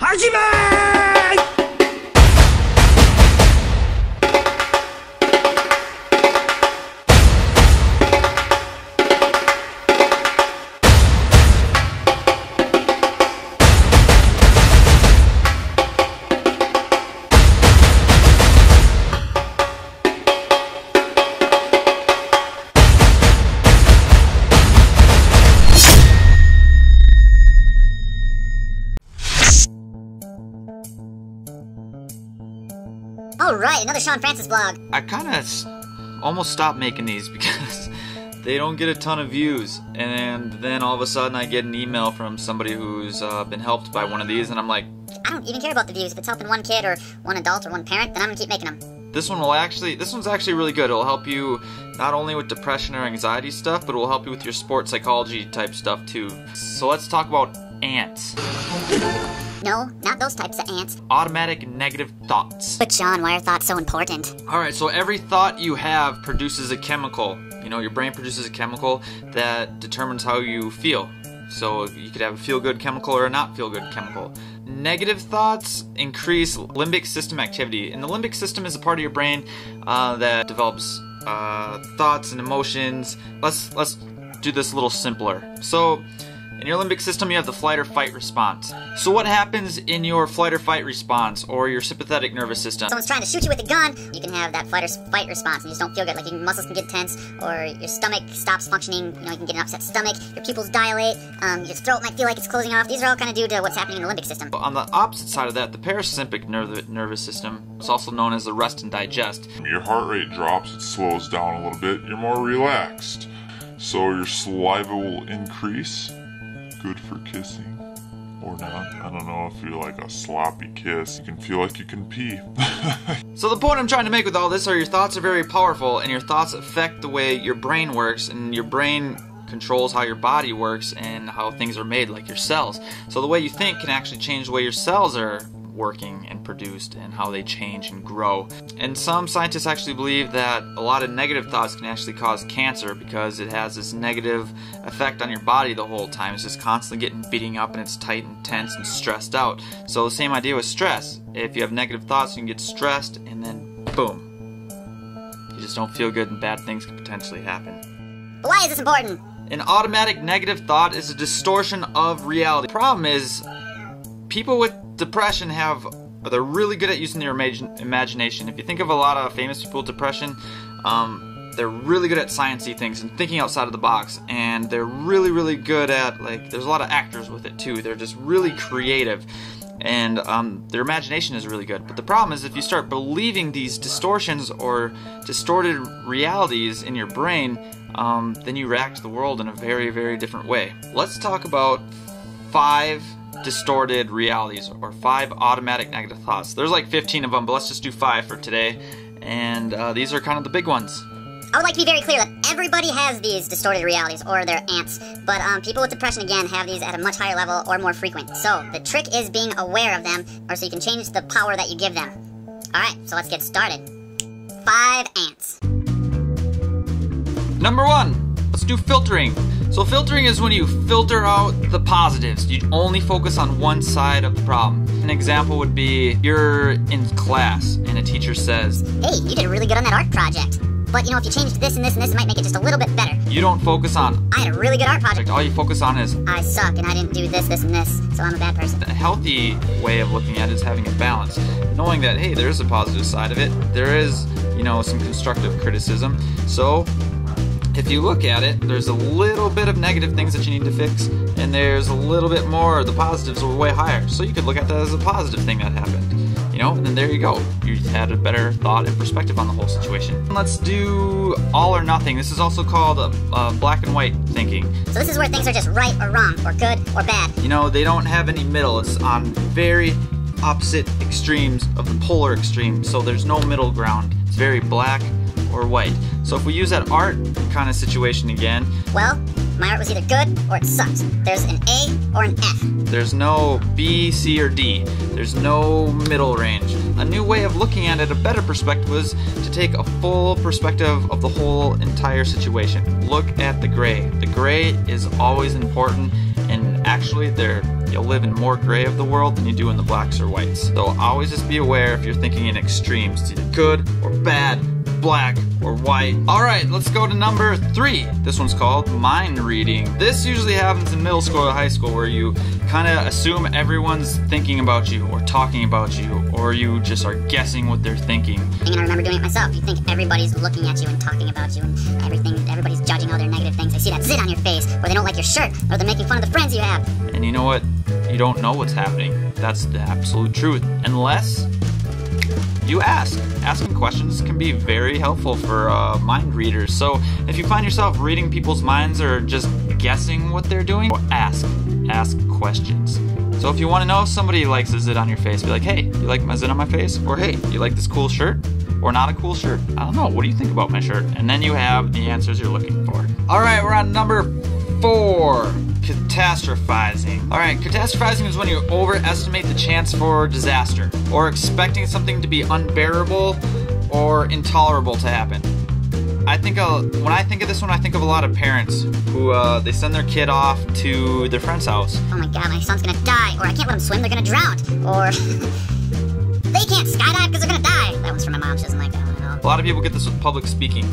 孩子们。Alright, another Shawn Francis vlog. I kind of almost stopped making these because they don't get a ton of views. And then all of a sudden I get an email from somebody who's uh, been helped by one of these, and I'm like, I don't even care about the views. If it's helping one kid or one adult or one parent, then I'm gonna keep making them. this one will actually, this one's actually really good. It'll help you not only with depression or anxiety stuff, but it will help you with your sports psychology type stuff too. So let's talk about ants. No, not those types of ants. Automatic negative thoughts. But Shawn, why are thoughts so important? Alright, so every thought you have produces a chemical. You know, your brain produces a chemical that determines how you feel. So you could have a feel good chemical or a not feel good chemical. Negative thoughts increase limbic system activity. And the limbic system is a part of your brain uh, that develops uh, thoughts and emotions. Let's, let's do this a little simpler. So, in your limbic system, you have the flight or fight response. So, what happens in your flight or fight response or your sympathetic nervous system? Someone's trying to shoot you with a gun, you can have that fight or fight response, and you just don't feel good. Like your muscles can get tense, or your stomach stops functioning. You know, you can get an upset stomach. Your pupils dilate. Um, your throat might feel like it's closing off. These are all kind of due to what's happening in the limbic system. On the opposite side of that, the parasympathetic nerv- nervous system is also known as the rest and digest. Your heart rate drops, it slows down a little bit, you're more relaxed. So your saliva will increase. Good for kissing. Or not. I don't know if you're like a sloppy kiss. You can feel like you can pee. So the point I'm trying to make with all this are your thoughts are very powerful, and your thoughts affect the way your brain works, and your brain controls how your body works and how things are made, like your cells. So the way you think can actually change the way your cells are working and produced and how they change and grow. And some scientists actually believe that a lot of negative thoughts can actually cause cancer because it has this negative effect on your body the whole time. It's just constantly getting beating up and it's tight and tense and stressed out. So the same idea with stress. If you have negative thoughts, you can get stressed and then boom. You just don't feel good and bad things can potentially happen. But why is this important? An automatic negative thought is a distortion of reality. The problem is, people with depression have they're really good at using their imag- imagination. If you think of a lot of famous people with depression, um, they're really good at sciencey things and thinking outside of the box. And they're really, really good at like. There's a lot of actors with it too. They're just really creative, and um, their imagination is really good. But the problem is, if you start believing these distortions or distorted realities in your brain, um, then you react to the world in a very, very different way. Let's talk about five distorted realities or five automatic negative thoughts. There's like 15 of them, but let's just do five for today. And uh, these are kind of the big ones. I would like to be very clear that everybody has these distorted realities, or they're ants. But um, people with depression, again, have these at a much higher level or more frequent. So the trick is being aware of them, or so you can change the power that you give them. Alright, so let's get started. Five ants. Number one, let's do filtering. So, filtering is when you filter out the positives. You only focus on one side of the problem. An example would be you're in class and a teacher says, Hey, you did really good on that art project. But you know, if you changed this and this and this, it might make it just a little bit better. You don't focus on I had a really good art project. all you focus on is I suck and I didn't do this, this, and this, so I'm a bad person. a healthy way of looking at it is having a balance. Knowing that, hey, there's a positive side of it. There is, you know, some constructive criticism. So, if you look at it, there's a little bit of negative things that you need to fix, and there's a little bit more, the positives are way higher. So, you could look at that as a positive thing that happened. You know, and then there you go. You had a better thought and perspective on the whole situation. Let's do all or nothing. This is also called uh, uh, black and white thinking. So this is where things are just right or wrong, or good or bad. You know, they don't have any middle. It's on very opposite extremes of the polar extreme, so there's no middle ground. It's very black or white. So if we use that art kind of situation again, Well, my art was either good or it sucked. There's an A or an F. there's no B, C, or D. There's no middle range. A new way of looking at it, a better perspective, was to take a full perspective of the whole entire situation. Look at the gray. The gray is always important, and actually, they're you'll live in more gray of the world than you do in the blacks or whites. So always just be aware if you're thinking in extremes, either good or bad, black or white. All right, let's go to number three. This one's called mind reading. This usually happens in middle school or high school where you kind of assume everyone's thinking about you or talking about you or you just are guessing what they're thinking. And I remember doing it myself. You think everybody's looking at you and talking about you and everything, everybody's judging all their negative things. They see that zit on your face, or they don't like your shirt, or they're making fun of the friends you have. And you know what? You don't know what's happening. That's the absolute truth. Unless you ask. Asking questions can be very helpful for uh, mind readers. So if you find yourself reading people's minds or just guessing what they're doing, ask. Ask questions. So if you want to know if somebody likes a zit on your face, be like, hey, you like my zit on my face? Or hey, you like this cool shirt? Or not a cool shirt? I don't know. What do you think about my shirt? And then you have the answers you're looking for. All right, we're on number four catastrophizing. All right, catastrophizing is when you overestimate the chance for disaster or expecting something to be unbearable or intolerable to happen. I think uh, when I think of this one, I think of a lot of parents who uh, they send their kid off to their friend's house. Oh my god, my son's gonna die, or I can't let him swim, they're gonna drown, or they can't skydive because they're gonna die. That one's from my mom, she doesn't like that. A lot of people get this with public speaking.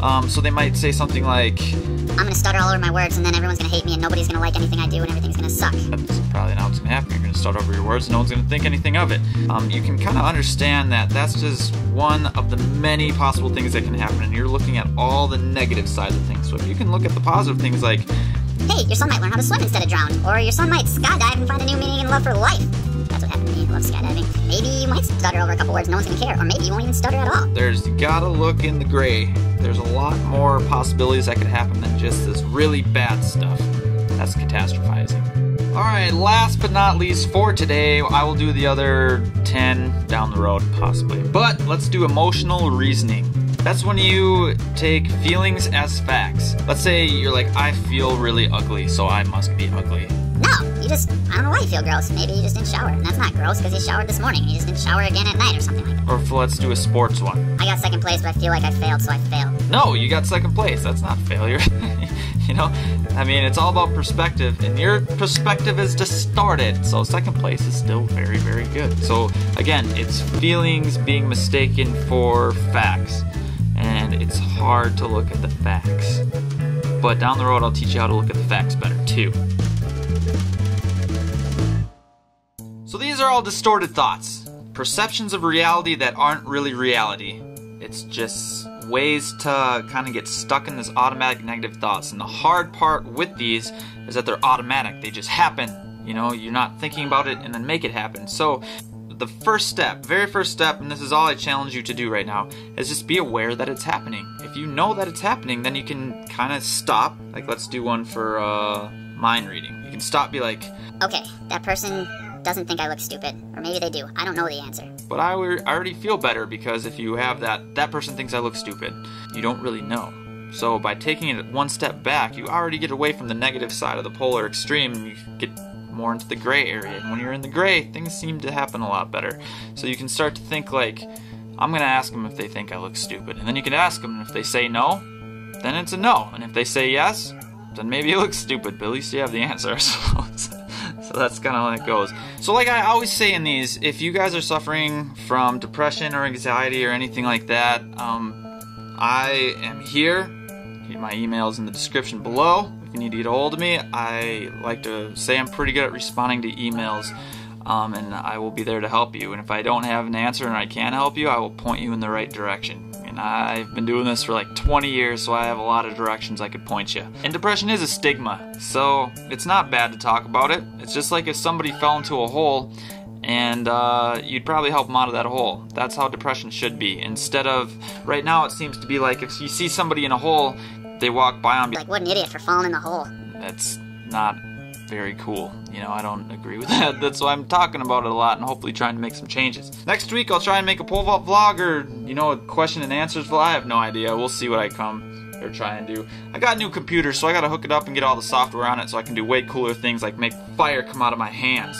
Um, so they might say something like, I'm gonna stutter all over my words, and then everyone's gonna hate me, and nobody's gonna like anything I do, and everything's gonna suck. That's probably not what's going to happen. You're going to start over your words. And no one's going to think anything of it. Um, you can kind of understand that that's just one of the many possible things that can happen, and you're looking at all the negative sides of things. So if you can look at the positive things like, Hey, your son might learn how to swim instead of drown, or your son might skydive and find a new meaning and love for life. That's what happened to me. I love skydiving. Maybe you might stutter over a couple words, no one's gonna care, or maybe you won't even stutter at all. there's gotta look in the gray. There's a lot more possibilities that could happen than just this really bad stuff. That's catastrophizing. All right, last but not least for today, I will do the other 10 down the road, possibly. But let's do emotional reasoning. That's when you take feelings as facts. Let's say you're like, I feel really ugly, so I must be ugly. No, you just, I don't know why you feel gross. Maybe you just didn't shower. And that's not gross because you showered this morning. You just didn't shower again at night or something like that. Or if let's do a sports one. I got second place, but I feel like I failed, so I failed. No, you got second place. That's not failure. you know, I mean, it's all about perspective, and your perspective is distorted. So second place is still very, very good. So again, it's feelings being mistaken for facts, and it's hard to look at the facts. But down the road, I'll teach you how to look at the facts better too. These are all distorted thoughts, perceptions of reality that aren't really reality. It's just ways to kind of get stuck in this automatic negative thoughts. And the hard part with these is that they're automatic, they just happen. You know, you're not thinking about it and then make it happen. So, the first step, very first step, and this is all I challenge you to do right now, is just be aware that it's happening. If you know that it's happening, then you can kind of stop. Like, let's do one for uh, mind reading. You can stop, be like, Okay, that person doesn't think I look stupid. Or maybe they do. I don't know the answer. But I, I already feel better because if you have that, that person thinks I look stupid. You don't really know. So by taking it one step back, you already get away from the negative side of the polar extreme and you get more into the gray area. And when you're in the gray, things seem to happen a lot better. So you can start to think like, I'm gonna ask them if they think I look stupid. And then you can ask them, and if they say no, then it's a no. And if they say yes, then maybe it looks stupid, but at least you have the answer. So, so that's kind of how it goes. So, like I always say in these, if you guys are suffering from depression or anxiety or anything like that, um, I am here. My email is in the description below. If you need to get a hold of me, I like to say I'm pretty good at responding to emails. Um, and I will be there to help you. And if I don't have an answer and I can help you, I will point you in the right direction. I've been doing this for like 20 years, so I have a lot of directions I could point you. And depression is a stigma, so it's not bad to talk about it. It's just like if somebody fell into a hole and uh, you'd probably help them out of that hole. That's how depression should be. Instead of, right now it seems to be like if you see somebody in a hole, they walk by and be Like, what an idiot for falling in the hole. that's not very cool. You know, I don't agree with that. That's why I'm talking about it a lot and hopefully trying to make some changes. Next week, I'll try and make a pole vault vlog or, you know, a question and answers vlog. I have no idea. We'll see what I come or try and do. I got a new computer, so I gotta hook it up and get all the software on it so I can do way cooler things like make fire come out of my hands.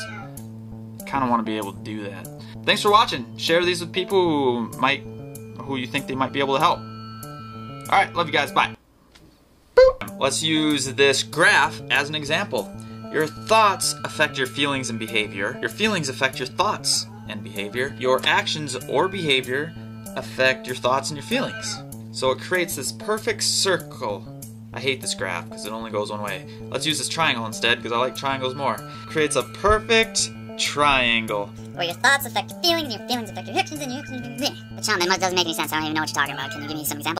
Kind of want to be able to do that. Thanks for watching. Share these with people who might, who you think they might be able to help. All right, love you guys. Bye. Let's use this graph as an example. Your thoughts affect your feelings and behavior. Your feelings affect your thoughts and behavior. Your actions or behavior affect your thoughts and your feelings. So it creates this perfect circle. I hate this graph because it only goes one way. Let's use this triangle instead because I like triangles more. Creates a perfect triangle. Where your thoughts affect your feelings, and your feelings affect your actions, and your actions. But Shawn, that doesn't make any sense. I don't even know what you're talking about. Can you give me some examples?